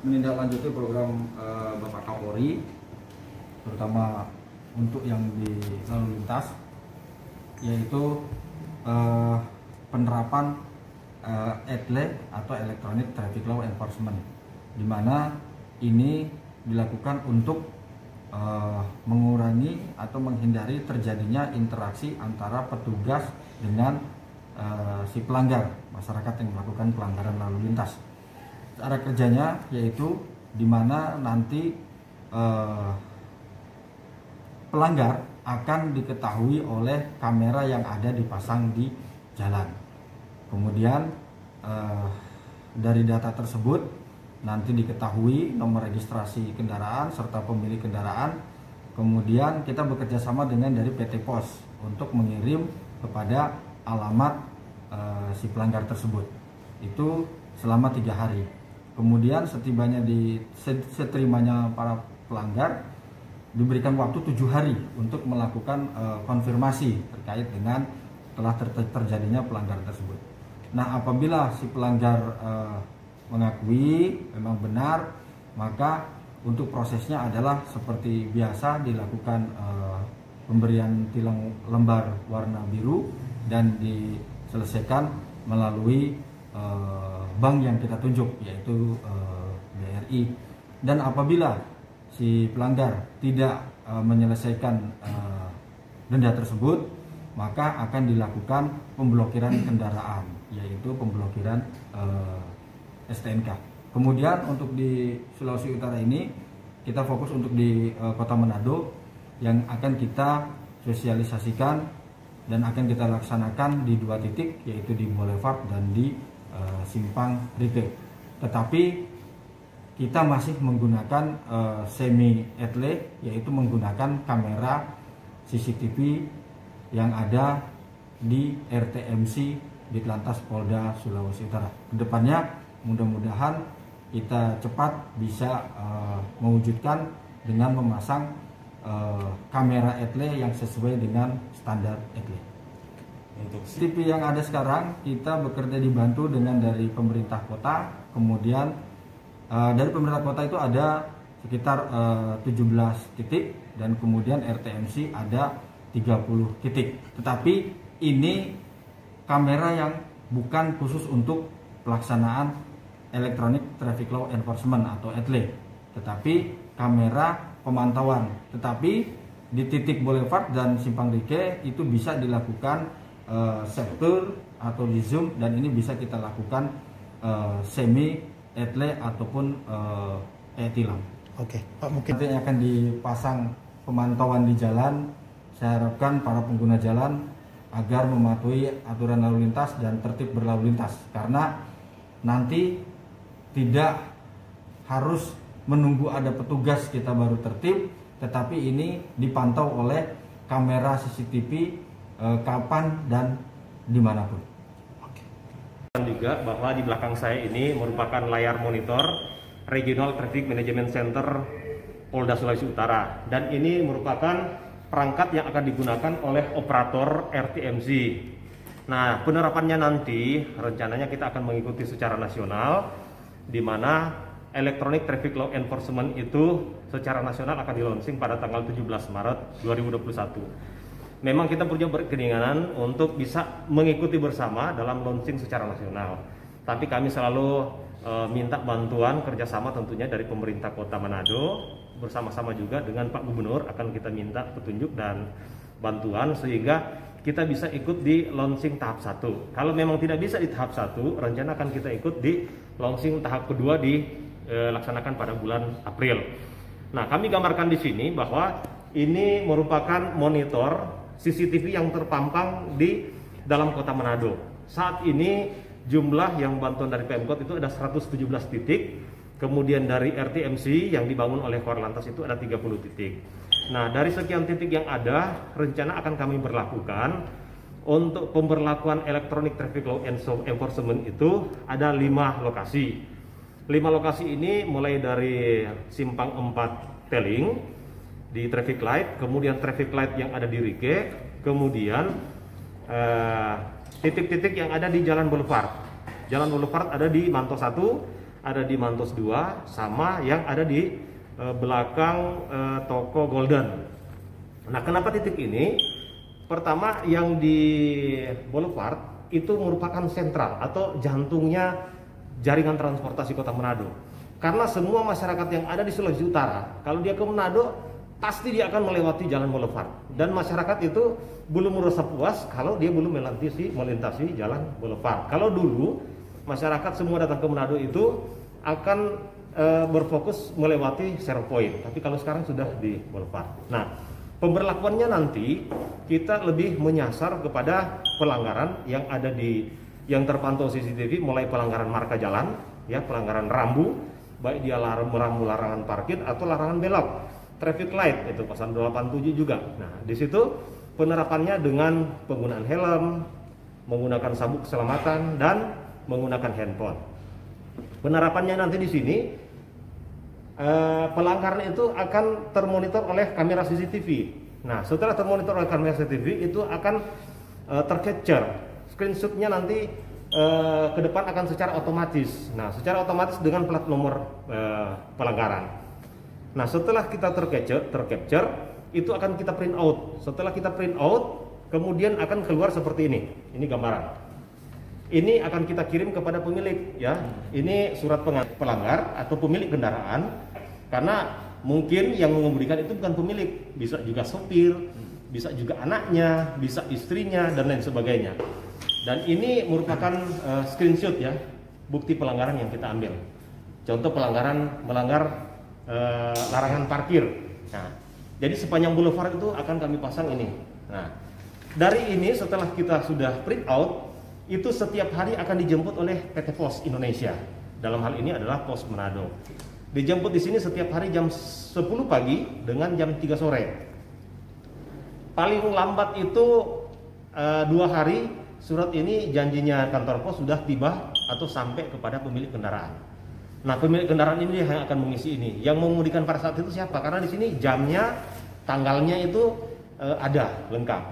menindaklanjuti program eh, Bapak Kapolri, terutama untuk yang di lalu lintas, yaitu eh, penerapan eh, ETLE atau Electronic Traffic Law Enforcement, di mana ini dilakukan untuk eh, mengurangi atau menghindari terjadinya interaksi antara petugas dengan eh, si pelanggar masyarakat yang melakukan pelanggaran lalu lintas cara kerjanya yaitu di mana nanti eh, pelanggar akan diketahui oleh kamera yang ada dipasang di jalan. Kemudian eh, dari data tersebut nanti diketahui nomor registrasi kendaraan serta pemilik kendaraan. Kemudian kita bekerja sama dengan dari PT Pos untuk mengirim kepada alamat eh, si pelanggar tersebut. Itu selama tiga hari. Kemudian setibanya di seterimanya para pelanggar diberikan waktu tujuh hari untuk melakukan eh, konfirmasi terkait dengan telah ter terjadinya pelanggaran tersebut. Nah, apabila si pelanggar eh, mengakui memang benar, maka untuk prosesnya adalah seperti biasa dilakukan eh, pemberian tilang lembar warna biru dan diselesaikan melalui eh, bank yang kita tunjuk yaitu eh, BRI. Dan apabila si pelanggar tidak eh, menyelesaikan denda tersebut, maka akan dilakukan pemblokiran kendaraan yaitu pemblokiran STNK. Kemudian untuk di Sulawesi Utara ini kita fokus untuk di Kota Manado yang akan kita sosialisasikan dan akan kita laksanakan di dua titik yaitu di Boulevard dan di uh, Simpang Rite. Tetapi kita masih menggunakan uh, semi etle yaitu menggunakan kamera CCTV yang ada di RTMC di Telantas Polda Sulawesi Utara. Ke depannya mudah-mudahan kita cepat bisa uh, mewujudkan dengan memasang uh, kamera etle yang sesuai dengan standar etle. Untuk TV yang ada sekarang kita bekerja dibantu dengan dari pemerintah kota, kemudian uh, dari pemerintah kota itu ada sekitar uh, 17 titik dan kemudian RTMC ada 30 titik. Tetapi ini kamera yang bukan khusus untuk pelaksanaan Electronic Traffic Law Enforcement atau ETLE tetapi kamera pemantauan. Tetapi di titik Boulevard dan Simpang Rike itu bisa dilakukan uh, sektor atau di zoom dan ini bisa kita lakukan uh, semi etle ataupun uh, e-tilang. Oke, Pak mungkin nanti akan dipasang pemantauan di jalan. Saya harapkan para pengguna jalan agar mematuhi aturan lalu lintas dan tertib berlalu lintas karena nanti tidak harus menunggu ada petugas kita baru tertib tetapi ini dipantau oleh kamera CCTV eh, kapan dan di mana pun juga bahwa di belakang saya ini merupakan layar monitor Regional Traffic Management Center Polda Sulawesi Utara dan ini merupakan perangkat yang akan digunakan oleh operator RTMZ. Nah, penerapannya nanti rencananya kita akan mengikuti secara nasional di mana Electronic Traffic Law Enforcement itu secara nasional akan di launching pada tanggal 17 Maret 2021. Memang kita punya berkeinginan untuk bisa mengikuti bersama dalam launching secara nasional. Tapi kami selalu e, minta bantuan kerjasama tentunya dari pemerintah kota Manado bersama-sama juga dengan Pak Gubernur akan kita minta petunjuk dan bantuan sehingga kita bisa ikut di launching tahap satu. Kalau memang tidak bisa di tahap satu, rencana akan kita ikut di launching tahap kedua dilaksanakan pada bulan April. Nah, kami gambarkan di sini bahwa ini merupakan monitor CCTV yang terpampang di dalam kota Manado. Saat ini jumlah yang bantuan dari Pemkot itu ada 117 titik, kemudian dari RTMC yang dibangun oleh Korlantas itu ada 30 titik. Nah, dari sekian titik yang ada, rencana akan kami berlakukan untuk pemberlakuan elektronik traffic law enforcement itu ada lima lokasi. Lima lokasi ini mulai dari simpang 4 Teling di traffic light, kemudian traffic light yang ada di Rike, kemudian eh, titik-titik uh, yang ada di Jalan Boulevard. Jalan Boulevard ada di Mantos 1, ada di Mantos 2, sama yang ada di Eh, belakang uh, toko Golden. Nah, kenapa titik ini? Pertama, yang di Boulevard itu merupakan sentral atau jantungnya jaringan transportasi Kota Manado. Karena semua masyarakat yang ada di Sulawesi Utara, kalau dia ke Manado, pasti dia akan melewati jalan Boulevard. Dan masyarakat itu belum merasa puas kalau dia belum melintasi melintasi jalan Boulevard. Kalau dulu masyarakat semua datang ke Manado itu akan e, berfokus melewati zero point, tapi kalau sekarang sudah di boulevard. Nah, pemberlakuannya nanti kita lebih menyasar kepada pelanggaran yang ada di yang terpantau CCTV mulai pelanggaran marka jalan, ya pelanggaran rambu, baik dia larang merambu larangan parkir atau larangan belok, traffic light itu pasal 87 juga. Nah, di situ penerapannya dengan penggunaan helm, menggunakan sabuk keselamatan dan menggunakan handphone. Penerapannya nanti di sini eh, pelanggaran itu akan termonitor oleh kamera CCTV. Nah, setelah termonitor oleh kamera CCTV itu akan eh, tercapture screenshotnya nanti eh, ke depan akan secara otomatis. Nah, secara otomatis dengan plat nomor eh, pelanggaran. Nah, setelah kita tercapture, tercapture itu akan kita print out. Setelah kita print out, kemudian akan keluar seperti ini. Ini gambaran. Ini akan kita kirim kepada pemilik ya. Ini surat pelanggar atau pemilik kendaraan karena mungkin yang mengemudikan itu bukan pemilik, bisa juga sopir, bisa juga anaknya, bisa istrinya dan lain sebagainya. Dan ini merupakan eh, screenshot ya, bukti pelanggaran yang kita ambil. Contoh pelanggaran melanggar eh, larangan parkir. Nah, jadi sepanjang boulevard itu akan kami pasang ini. Nah, dari ini setelah kita sudah print out, itu setiap hari akan dijemput oleh PT Pos Indonesia. Dalam hal ini adalah Pos Manado. Dijemput di sini setiap hari jam 10 pagi dengan jam 3 sore. Paling lambat itu eh, dua hari surat ini janjinya kantor pos sudah tiba atau sampai kepada pemilik kendaraan. Nah pemilik kendaraan ini yang akan mengisi ini. Yang mengemudikan pada saat itu siapa? Karena di sini jamnya, tanggalnya itu eh, ada lengkap.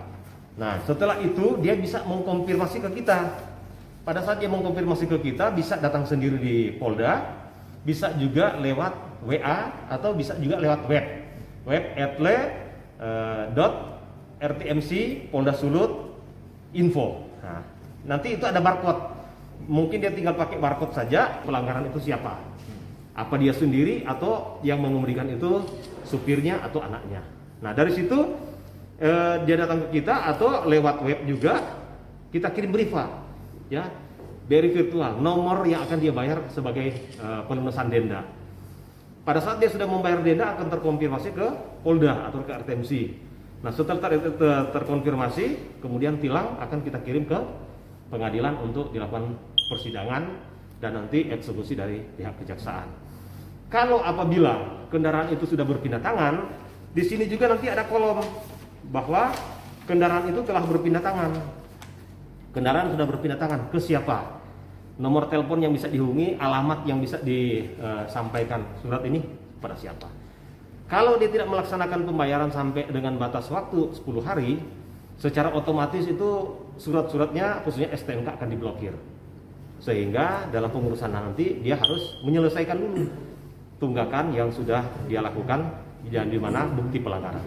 Nah setelah itu dia bisa mengkonfirmasi ke kita. Pada saat dia mengkonfirmasi ke kita bisa datang sendiri di Polda, bisa juga lewat WA atau bisa juga lewat web. Web atle eh, dot rtmc Polda Sulut info. Nah, nanti itu ada barcode. Mungkin dia tinggal pakai barcode saja pelanggaran itu siapa. Apa dia sendiri atau yang mengemudikan itu supirnya atau anaknya. Nah, dari situ eh, dia datang ke kita atau lewat web juga kita kirim brifa ya dari virtual nomor yang akan dia bayar sebagai eh, pelunasan denda. Pada saat dia sudah membayar denda akan terkonfirmasi ke Polda atau ke RTMC. Nah setelah ter- ter- terkonfirmasi, kemudian tilang akan kita kirim ke pengadilan untuk dilakukan persidangan dan nanti eksekusi dari pihak kejaksaan. Kalau apabila kendaraan itu sudah berpindah tangan, di sini juga nanti ada kolom bahwa kendaraan itu telah berpindah tangan. Kendaraan sudah berpindah tangan ke siapa? Nomor telepon yang bisa dihubungi, alamat yang bisa disampaikan surat ini pada siapa? Kalau dia tidak melaksanakan pembayaran sampai dengan batas waktu 10 hari, secara otomatis itu surat-suratnya khususnya STNK akan diblokir. Sehingga dalam pengurusan nanti dia harus menyelesaikan dulu tunggakan yang sudah dia lakukan dan di mana bukti pelanggaran.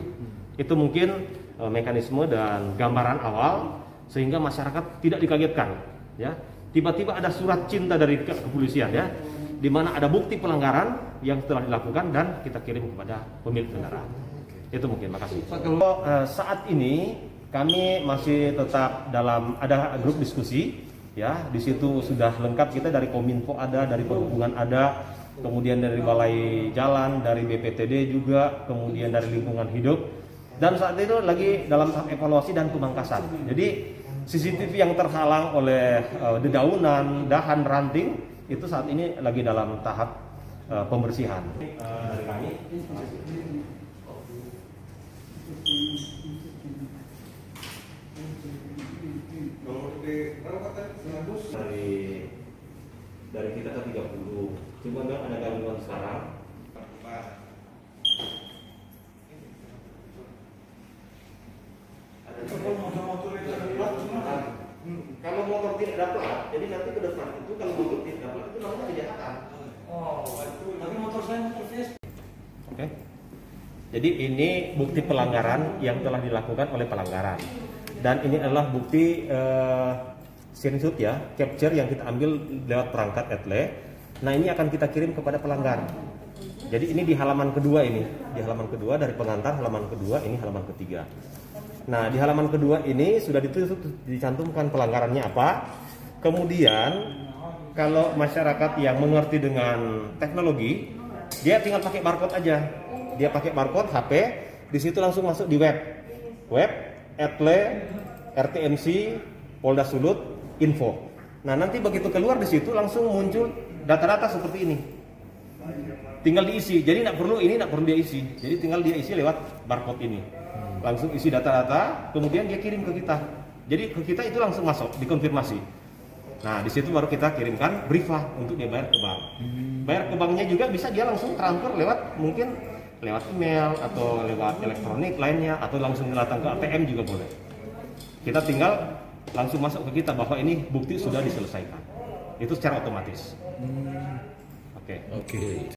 Itu mungkin e, mekanisme dan gambaran awal sehingga masyarakat tidak dikagetkan ya. Tiba-tiba ada surat cinta dari ke- kepolisian ya di mana ada bukti pelanggaran yang telah dilakukan dan kita kirim kepada pemilik kendaraan. Itu mungkin, makasih. Kalau eh, saat ini kami masih tetap dalam ada grup diskusi ya. Di situ sudah lengkap kita dari Kominfo ada, dari perhubungan ada, kemudian dari Balai Jalan, dari BPTD juga, kemudian dari lingkungan hidup. Dan saat itu lagi dalam tahap evaluasi dan pemangkasan. Jadi CCTV yang terhalang oleh eh, dedaunan, dahan, ranting itu saat ini lagi dalam tahap eh, pembersihan. Eh, dari kami dari dari kita ke 30 cuma memang ada gangguan sekarang? Ada Hmm, kalau motor tidak dapat jadi nanti ke depan itu kalau motor tidak dapat itu namanya kejahatan. Oke. Jadi ini bukti pelanggaran yang telah dilakukan oleh pelanggaran. Dan ini adalah bukti eh, screenshot ya, capture yang kita ambil lewat perangkat etle. Nah ini akan kita kirim kepada pelanggar. Jadi ini di halaman kedua ini, di halaman kedua dari pengantar halaman kedua ini halaman ketiga. Nah di halaman kedua ini sudah ditulis dicantumkan pelanggarannya apa. Kemudian kalau masyarakat yang mengerti dengan teknologi, dia tinggal pakai barcode aja. Dia pakai barcode HP, di situ langsung masuk di web. Web Etle RTMC Polda Sulut info. Nah, nanti begitu keluar di situ langsung muncul data-data seperti ini. Tinggal diisi. Jadi tidak perlu ini tidak perlu dia isi. Jadi tinggal dia isi lewat barcode ini. langsung isi data-data, kemudian dia kirim ke kita. Jadi ke kita itu langsung masuk, dikonfirmasi. Nah, di situ baru kita kirimkan briefah untuk dia bayar ke bank. Bayar ke banknya juga bisa dia langsung transfer lewat mungkin lewat email atau lewat elektronik lainnya atau langsung datang ke ATM juga boleh. Kita tinggal langsung masuk ke kita bahwa ini bukti sudah diselesaikan. Itu secara otomatis. Oke. Oke.